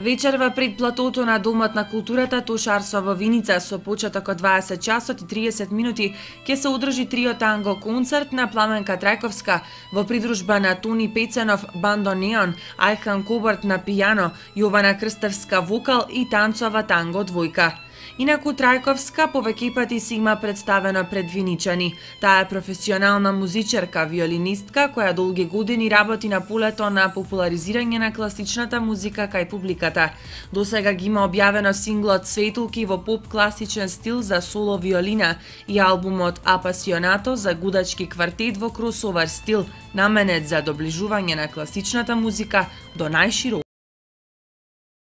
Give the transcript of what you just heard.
Вечерва пред платото на Домот на културата Тошарсо во Виница со почеток од 20 часот и 30 минути ќе се одржи трио танго концерт на Пламенка Трајковска во придружба на Тони Пеценов Бандо Неон, Ајхан Кобарт на пијано, Јована Крстевска вокал и танцова танго двојка. Инаку Трајковска повеќе пати си има представена пред виничани. Таа е професионална музичарка, виолинистка која долги години работи на полето на популаризирање на класичната музика кај публиката. До сега ги има објавено синглот Светулки во поп класичен стил за соло виолина и албумот Апасионато за гудачки квартет во кросовар стил, наменет за доближување на класичната музика до најширок